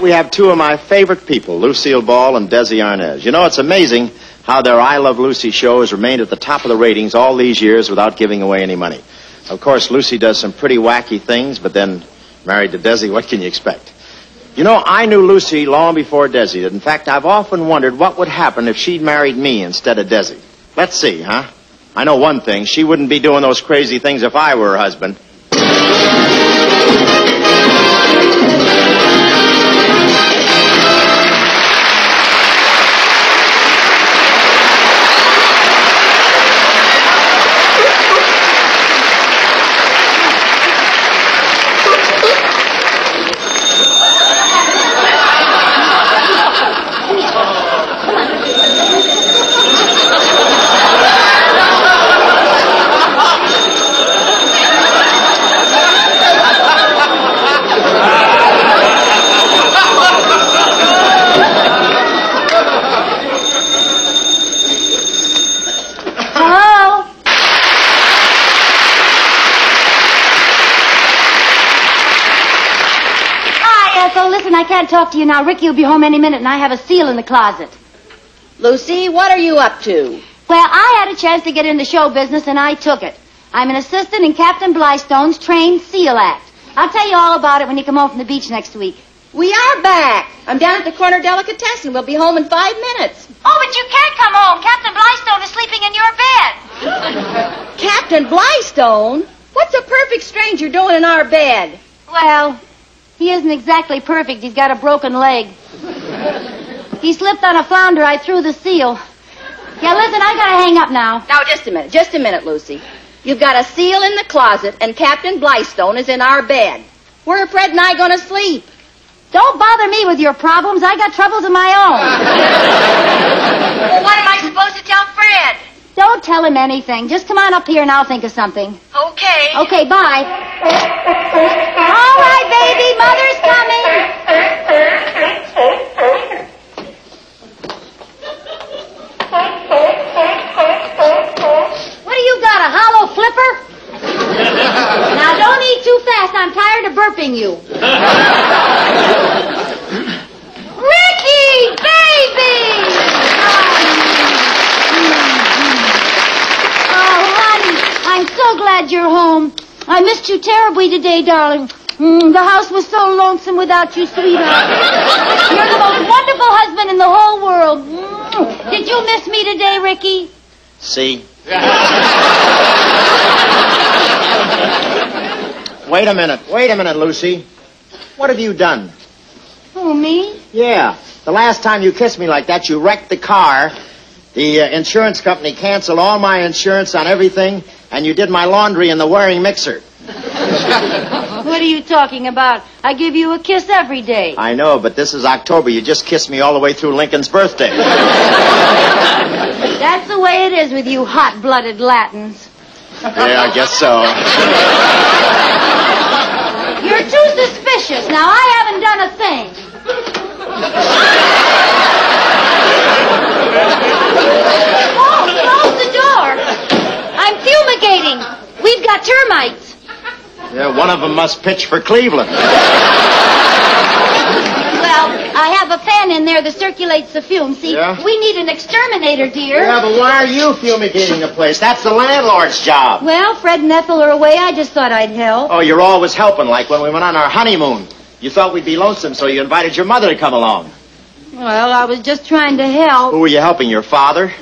we have two of my favorite people, Lucille Ball and Desi Arnaz. You know, it's amazing how their I Love Lucy show has remained at the top of the ratings all these years without giving away any money. Of course, Lucy does some pretty wacky things, but then married to Desi, what can you expect? You know, I knew Lucy long before Desi did. In fact, I've often wondered what would happen if she'd married me instead of Desi. Let's see, huh? I know one thing. She wouldn't be doing those crazy things if I were her husband. To you now. Ricky will be home any minute, and I have a seal in the closet. Lucy, what are you up to? Well, I had a chance to get into show business, and I took it. I'm an assistant in Captain Blystone's trained SEAL Act. I'll tell you all about it when you come home from the beach next week. We are back. I'm down at the corner delicatessen. We'll be home in five minutes. Oh, but you can't come home. Captain Blystone is sleeping in your bed. Captain Blystone? What's a perfect stranger doing in our bed? Well, he isn't exactly perfect. He's got a broken leg. He slipped on a flounder. I threw the seal. Yeah, listen, I gotta hang up now. Now, just a minute. Just a minute, Lucy. You've got a seal in the closet, and Captain Blystone is in our bed. Where are Fred and I going to sleep? Don't bother me with your problems. I got troubles of my own. Well, what am I supposed to tell Fred? Don't tell him anything. Just come on up here and I'll think of something. Okay. Okay, bye. All right, baby. Mother's coming. What do you got, a hollow flipper? now, don't eat too fast. I'm tired of burping you. Ricky, baby! Oh, honey, I'm so glad you're home. I missed you terribly today, darling. Mm, the house was so lonesome without you, sweetheart. You're the most wonderful husband in the whole world. Mm. Did you miss me today, Ricky? See? wait a minute. Wait a minute, Lucy. What have you done? Who, me? Yeah. The last time you kissed me like that, you wrecked the car. The uh, insurance company canceled all my insurance on everything, and you did my laundry in the Waring mixer. What are you talking about? I give you a kiss every day. I know, but this is October. You just kissed me all the way through Lincoln's birthday. That's the way it is with you hot-blooded Latins. yeah, I guess so. You're too suspicious. Now, I haven't done a thing. Oh, close the door. I'm fumigating. We've got termites. Yeah, one of them must pitch for Cleveland. Well, I have a fan in there that circulates the fumes. See, Yeah? we need an exterminator, dear. Yeah, but why are you fumigating the place? That's the landlord's job. Well, Fred and Ethel are away. I just thought I'd help. Oh, you're always helping, like when we went on our honeymoon. You thought we'd be lonesome, so you invited your mother to come along. Well, I was just trying to help. Who were you helping, your father?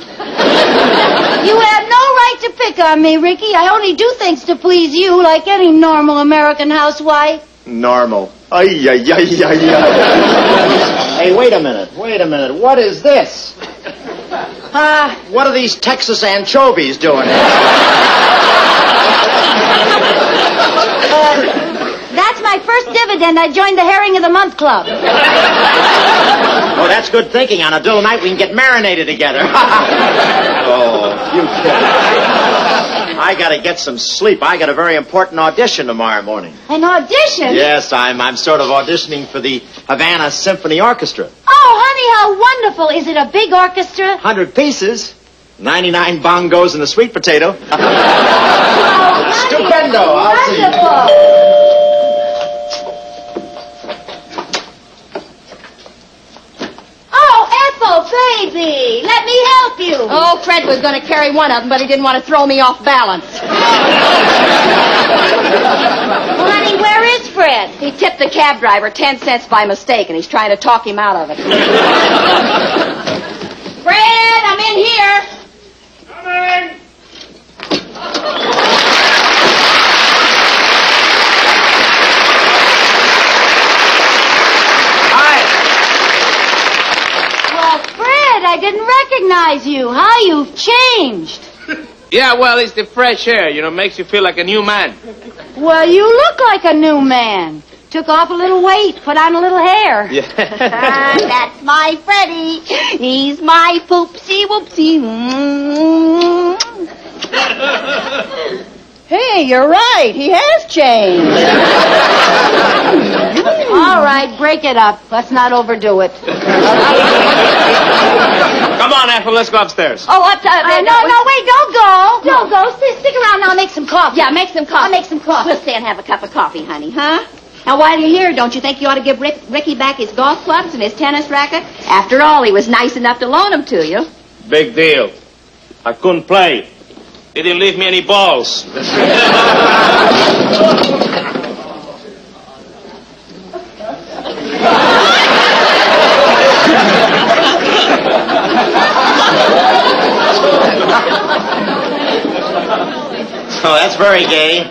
You have no right to pick on me, Ricky. I only do things to please you, like any normal American housewife. Normal. Ay, ay, ay, ay, ay. hey, wait a minute. Wait a minute. What is this? Ah, What are these Texas anchovies doing? that's my dividend. I joined the Herring of the Month Club. Oh, that's good thinking. On a dull night, we can get marinated together. oh, you kid. I gotta get some sleep. I got a very important audition tomorrow morning. An audition? Yes, I'm I'm sort of auditioning for the Havana Symphony Orchestra. Oh, honey, how wonderful. Is it a big orchestra? Hundred pieces, ninety-nine bongos and a sweet potato. Oh, honey, Stupendo. I'll see you. Wonderful. Baby, let me help you. Oh, Fred was going to carry one of them, but he didn't want to throw me off balance. Well, honey, where is Fred? He tipped the cab driver ten cents by mistake, and he's trying to talk him out of it. Fred, I'm in here. Coming! Hi! Well, Fred, I didn't recognize you. How you've changed. Yeah, well, it's the fresh air, you know, makes you feel like a new man. Well, you look like a new man. Took off a little weight, put on a little hair. Yeah. Ah, that's my Freddie. He's my poopsie whoopsie. Mm. hey, you're right. He has changed. All right, break it up. Let's not overdo it. Come on, Ethel, let's go upstairs. Oh, up to, Uh, no, no, wait, don't go. Don't go. Stick, stick around and I'll Make some coffee. Yeah, make some coffee. I'll make some coffee. We'll stay and have a cup of coffee, honey, huh? Now, while you're here, don't you think you ought to give Rick, Ricky back his golf clubs and his tennis racket? After all, he was nice enough to loan them to you. Big deal. I couldn't play. He didn't leave me any balls. Oh, that's very gay.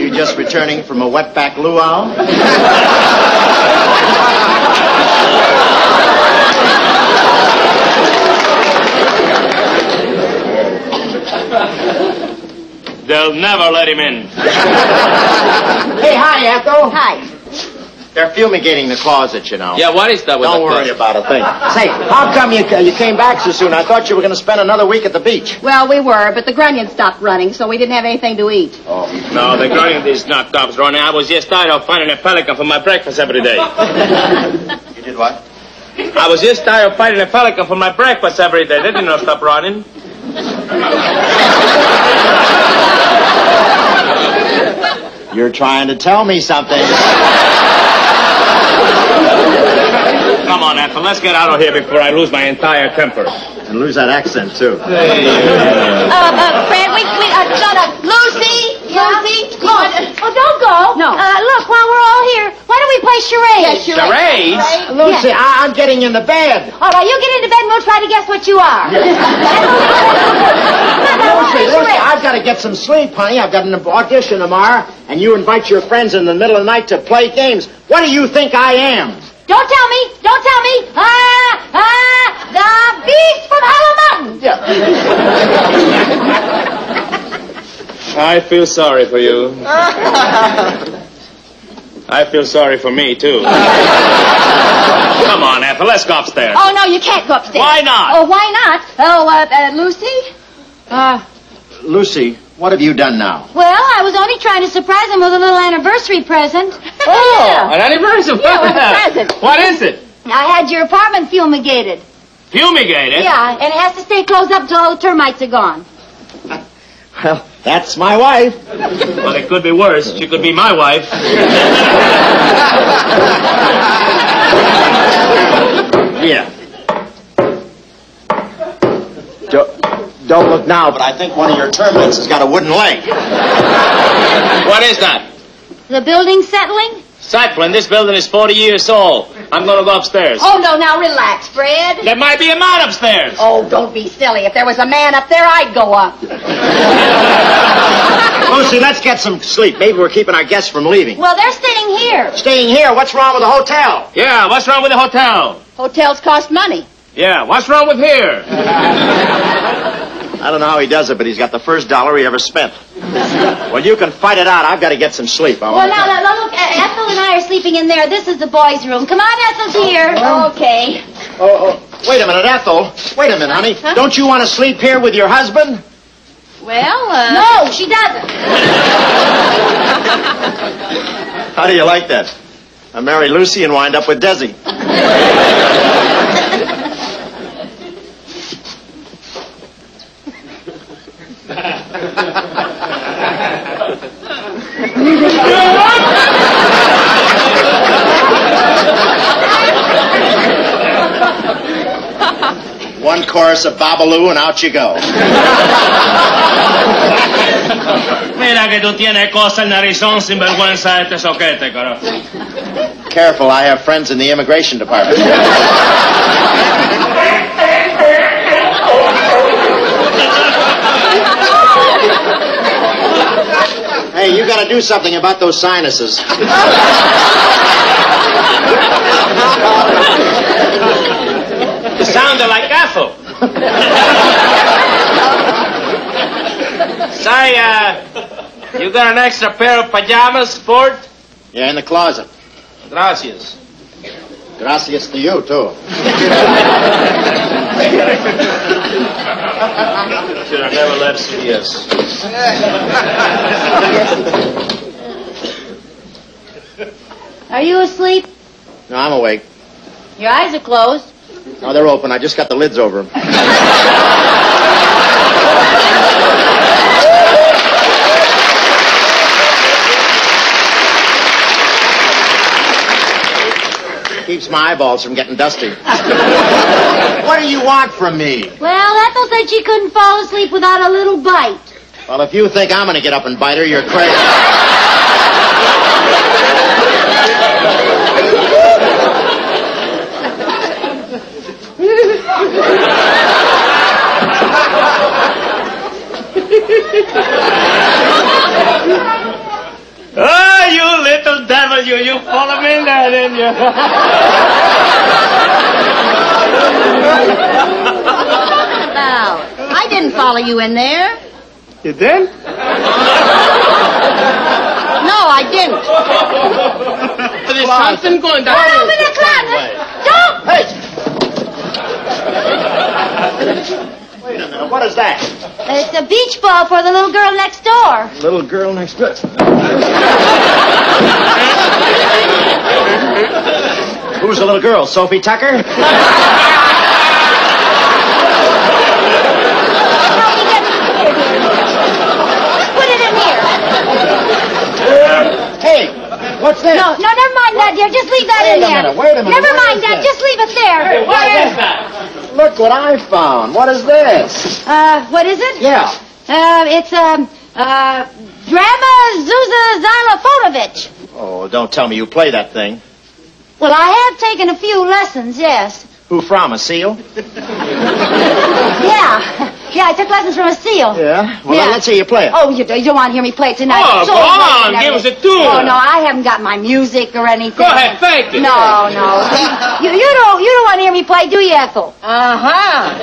you just returning from a wetback luau? They'll never let him in. Hey, hi, Ethel. Hi. They're fumigating the closet, you know. Yeah, what is that with Don't the worry closet? about a thing. Say, how come you, you came back so soon? I thought you were going to spend another week at the beach. Well, we were, but the grunion stopped running, so we didn't have anything to eat. Oh. No, the grunion is not stops running. I was just tired of finding a pelican for my breakfast every day. You did what? I was just tired of fighting a pelican for my breakfast every day. They didn't know stop running. You're trying to tell me something. Come on, Ethel, let's get out of here before I lose my entire temper. And lose that accent, too. Uh, uh, Fred, we, we, uh, shut up. Lucy! Lucy! Oh, oh, don't go. No. Uh, look, while we're all here, why don't we play charades? Charades? Lucy, I, I'm getting in the bed. All right, you get into bed and we'll try to guess what you are. Come on, now, we'll Lucy, Lucy. I've got to get some sleep, honey. I've got an audition tomorrow, and you invite your friends in the middle of the night to play games. What do you think I am? Don't tell me. Don't tell me. Ah, ah, the beast from Hollow Mountain. Yeah. I feel sorry for you. I feel sorry for me, too. Come on, Ethel, let's go upstairs. Oh, no, you can't go upstairs. Why not? Oh, why not? Oh, uh, uh, Lucy? Uh, Lucy, what have you done now? well, I was only trying to surprise him with a little anniversary present. Oh, An anniversary? Yeah, present. What is it? I had your apartment fumigated. Fumigated? Yeah, and it has to stay closed up till all the termites are gone. Well, that's my wife. Well, it could be worse. She could be my wife. Yeah. Don't, don't look now, but I think one of your termites has got a wooden leg. What is that? The building settling? Cyclone, this building is 40 years old. I'm going to go upstairs. Oh, no, now relax, Fred. There might be a man upstairs. Oh, don't be silly. If there was a man up there, I'd go up. Lucy, let's get some sleep. Maybe we're keeping our guests from leaving. Well, they're staying here. Staying here, what's wrong with the hotel? Yeah, what's wrong with the hotel? Hotels cost money. Yeah, what's wrong with here? I don't know how he does it, but he's got the first dollar he ever spent. well, you can fight it out. I've got to get some sleep. I Well, wanna- now, now, now, look, uh, Ethel and I are sleeping in there. This is the boys' room. Come on, Ethel's here. Okay. Oh, oh, wait a minute, Ethel. Wait a minute, honey. Don't you want to sleep here with your husband? Well, uh... No, she doesn't. How do you like that? I marry Lucy and wind up with Desi. versa, babaloo, and out you go. Mira que tú tienes cosa en narizón sin vergüenza este soquete, carajo. Careful, I have friends in the immigration department. hey, you gotta do something about those sinuses. You sounded like Ethel. Say, uh, you got an extra pair of pajamas, Sport? Yeah, in the closet. Gracias. Gracias to you, too. Should have never left CS. Are you asleep? No, I'm awake. Your eyes are closed. No, they're open. I just got the lids over them. Keeps my eyeballs from getting dusty. what do you want from me? Well, Ethel said she couldn't fall asleep without a little bite. Well, if you think I'm going to get up and bite her, you're crazy. Oh, you little devil, you, you follow me in there, didn't you? Now, I didn't follow you in there. You did? No, I didn't. There's something going down. Open the closet! Don't! Hey! Wait a minute. What is that? It's a beach ball for the little girl next door. Little girl next door. Who's the little girl? Sophie Tucker? Put it in here. Hey, what's this? No, no, never mind that, dear. Just leave that Wait in a there. minute, wait a minute. Never What mind is that. this? Just leave it there. What is that? Look what I found. What is this? Uh, what is it? Yeah. Uh, it's, um, uh, Drama Zuza Xylophonovich. Oh, don't tell me you play that thing. Well, I have taken a few lessons, yes. Who from? A seal? Yeah. Yeah, I took lessons from a seal. Yeah. Well, Yeah. then let's hear you play it. Oh, you, do- you don't want to hear me play it tonight? Oh, It's go on, give us a tune. Oh, no, I haven't got my music or anything. Go ahead, fake it. No, no. you, you don't you don't want to hear me play, do you, Ethel? Uh-huh.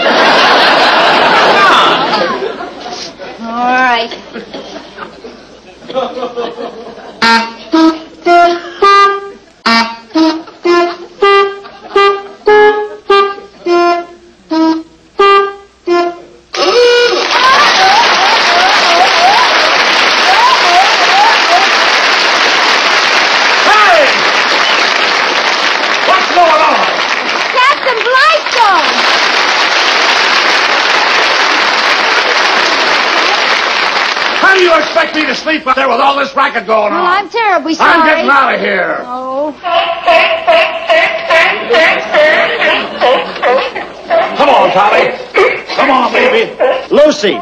All right. you expect me to sleep out there with all this racket going well, on? Well, I'm terribly sorry. I'm getting out of here. Oh. Come on, Tommy. Come on, baby. Lucy,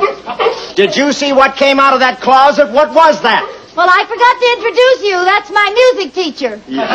did you see what came out of that closet? What was that? Well, I forgot to introduce you. That's my music teacher. Yeah.